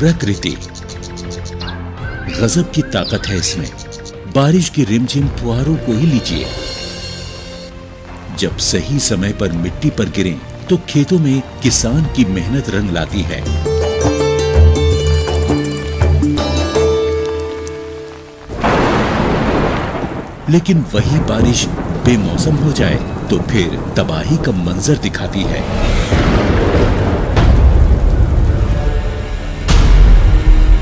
प्रकृति। गजब की ताकत है इसमें। बारिश की रिमझिम फुहारों को ही लीजिए। जब सही समय पर मिट्टी पर गिरें तो खेतों में किसान की मेहनत रंग लाती है। लेकिन वही बारिश बेमौसम हो जाए तो फिर तबाही का मंजर दिखाती है।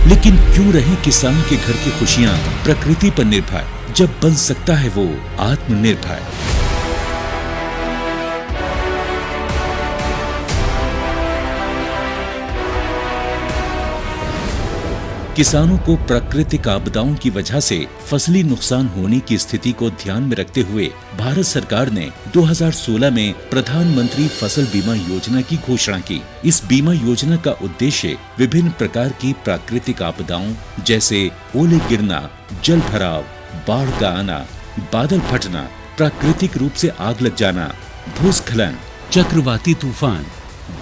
लेकिन क्यों रहे किसान के घर की खुशियाँ? प्रकृति पर निर्भर। जब बन सकता है वो आत्मनिर्भर। किसानों को प्राकृतिक आपदाओं की वजह से फसली नुकसान होने की स्थिति को ध्यान में रखते हुए भारत सरकार ने 2016 में प्रधानमंत्री फ़सल बीमा योजना की घोषणा की। इस बीमा योजना का उद्देश्य विभिन्न प्रकार की प्राकृतिक आपदाओं, जैसे ओले गिरना, जल भराव, बाढ़ का आना, बादल फटना, प्राकृतिक रूप से आग लग जाना, भूस्खलन, चक्रवाती तूफ़ान,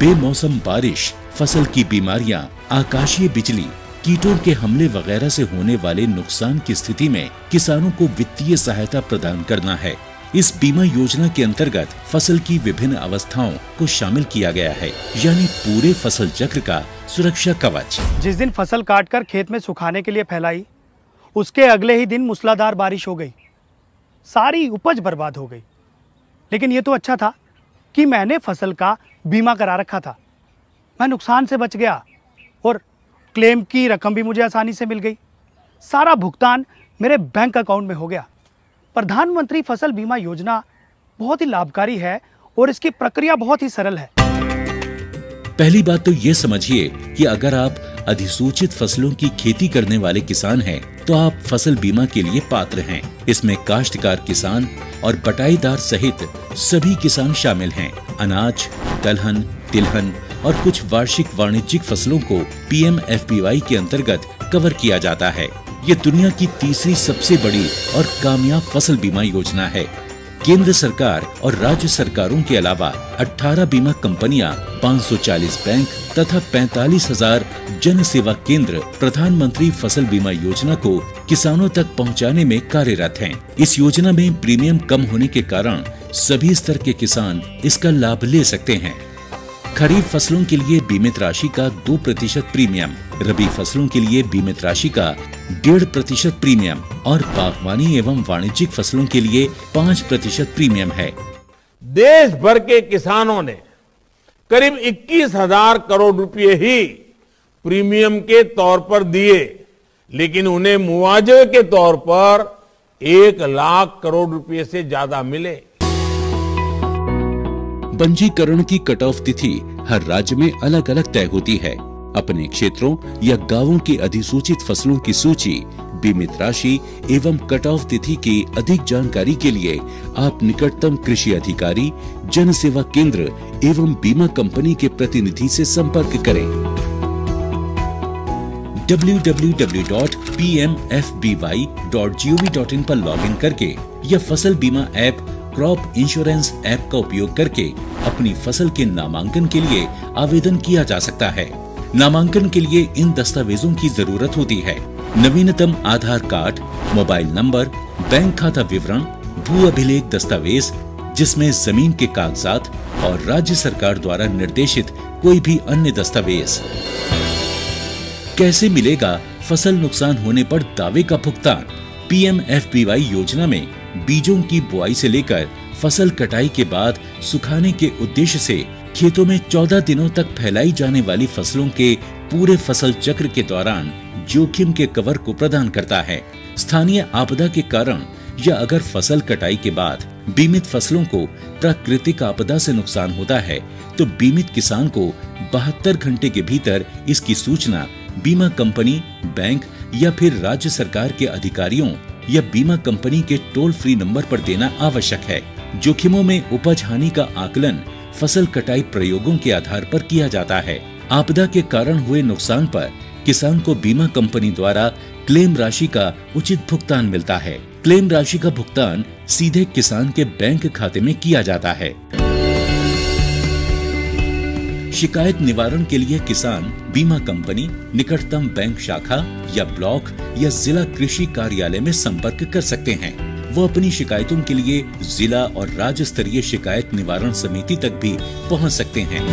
बेमौसम बारिश, फ़सल की बीमारियाँ, आकाशीय बिजली कीटों के हमले वगैरह से होने वाले नुकसान की स्थिति में किसानों को वित्तीय सहायता प्रदान करना है। इस बीमा योजना के अंतर्गत फ़सल की विभिन्न अवस्थाओं को शामिल किया गया है, यानी पूरे फ़सल चक्र का सुरक्षा कवच। जिस दिन फ़सल काटकर खेत में सुखाने के लिए फैलाई, उसके अगले ही दिन मूसलाधार बारिश हो गई। सारी उपज बर्बाद हो गई। लेकिन ये तो अच्छा था कि मैंने फ़सल का बीमा करा रखा था। मैं नुकसान से बच गया और क्लेम की रकम भी मुझे आसानी से मिल गई। सारा भुगतान मेरे बैंक अकाउंट में हो गया। प्रधानमंत्री फ़सल बीमा योजना बहुत ही लाभकारी है और इसकी प्रक्रिया बहुत ही सरल है। पहली बात तो ये समझिए कि अगर आप अधिसूचित फ़सलों की खेती करने वाले किसान हैं, तो आप फ़सल बीमा के लिए पात्र हैं। इसमें काश्तकार किसान और बटाईदार सहित सभी किसान शामिल हैं। अनाज दलहन तिलहन और कुछ वार्षिक वाणिज्यिक फ़सलों को पीएम के अंतर्गत कवर किया जाता है। ये दुनिया की तीसरी सबसे बड़ी और कामयाब फ़सल बीमा योजना है। केंद्र सरकार और राज्य सरकारों के अलावा 18 बीमा कंपनियाँ, 540 बैंक तथा 45,000 जन सेवा केंद्र प्रधानमंत्री फ़सल बीमा योजना को किसानों तक पहुँचाने में कार्यरत हैं। इस योजना में प्रीमियम कम होने के कारण सभी स्तर के किसान इसका लाभ ले सकते हैं। खरीफ फ़सलों के लिए बीमित राशि का दो प्रतिशत प्रीमियम, रबी फ़सलों के लिए बीमित राशि का डेढ़ प्रतिशत प्रीमियम और बागवानी एवं वाणिज्यिक फ़सलों के लिए पाँच प्रतिशत प्रीमियम है। देश भर के किसानों ने करीब इक्कीस हज़ार करोड़ रुपए ही प्रीमियम के तौर पर दिए, लेकिन उन्हें मुआवजे के तौर पर एक लाख करोड़ रुपए से ज़्यादा मिले। पंजीकरण की कट ऑफ़ तिथि हर राज्य में अलग अलग तय होती है। अपने क्षेत्रों या गाँवों की अधिसूचित फ़सलों की सूची, बीमित राशि एवं कट ऑफ़ तिथि की अधिक जानकारी के लिए आप निकटतम कृषि अधिकारी, जन सेवा केंद्र एवं बीमा कंपनी के प्रतिनिधि से संपर्क करें। www.pmfby.gov.in पर लॉगिन करके या फ़सल बीमा ऐप क्रॉप इंश्योरेंस ऐप का उपयोग करके अपनी फ़सल के नामांकन के लिए आवेदन किया जा सकता है। नामांकन के लिए इन दस्तावेजों की ज़रूरत होती है। नवीनतम Aadhaar card, mobile number, bank खाता विवरण भू अभिलेख दस्तावेज़, जिसमें ज़मीन के कागजात और राज्य सरकार द्वारा निर्देशित कोई भी अन्य दस्तावेज़। कैसे मिलेगा फ़सल नुकसान होने पर दावे का भुगतान? पीएम योजना में बीजों की बुआई से लेकर फ़सल कटाई के बाद सुखाने के उद्देश्य से खेतों में 14 दिनों तक फैलाई जाने वाली फ़सलों के पूरे फ़सल चक्र के दौरान जोखिम के कवर को प्रदान करता है। स्थानीय आपदा के कारण या अगर फ़सल कटाई के बाद बीमित फ़सलों को प्राकृतिक आपदा से नुकसान होता है तो बीमित किसान को बहत्तर घंटे के भीतर इसकी सूचना बीमा कंपनी, बैंक या फिर राज्य सरकार के अधिकारियों या बीमा कंपनी के टोल फ्री नंबर पर देना आवश्यक है। जोखिमों में उपज हानि का आकलन फ़सल कटाई प्रयोगों के आधार पर किया जाता है। आपदा के कारण हुए नुकसान पर किसान को बीमा कंपनी द्वारा क्लेम राशि का उचित भुगतान मिलता है। क्लेम राशि का भुगतान सीधे किसान के बैंक खाते में किया जाता है। शिकायत निवारण के लिए किसान बीमा कंपनी, निकटतम बैंक शाखा या ब्लॉक या जिला कृषि कार्यालय में संपर्क कर सकते हैं। वो अपनी शिकायतों के लिए जिला और राज्य स्तरीय शिकायत निवारण समिति तक भी पहुँच सकते हैं।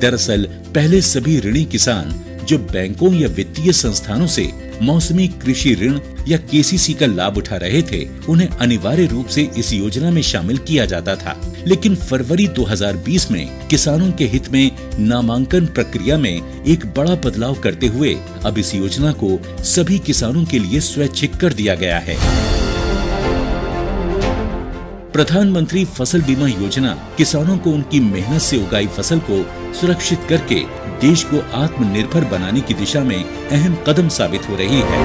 दरअसल, पहले सभी ऋणी किसान जो बैंकों या वित्तीय संस्थानों से मौसमी कृषि ऋण या केसीसी का लाभ उठा रहे थे, उन्हें अनिवार्य रूप से इस योजना में शामिल किया जाता था। लेकिन फरवरी 2020 में किसानों के हित में नामांकन प्रक्रिया में एक बड़ा बदलाव करते हुए अब इस योजना को सभी किसानों के लिए स्वैच्छिक कर दिया गया है। प्रधानमंत्री फ़सल बीमा योजना किसानों को उनकी मेहनत से उगाई फ़सल को सुरक्षित करके देश को आत्मनिर्भर बनाने की दिशा में अहम कदम साबित हो रही है।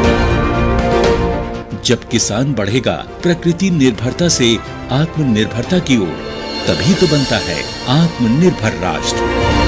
जब किसान बढ़ेगा, प्रकृति निर्भरता से आत्मनिर्भरता की ओर, तभी तो बनता है आत्मनिर्भर राष्ट्र।